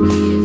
me.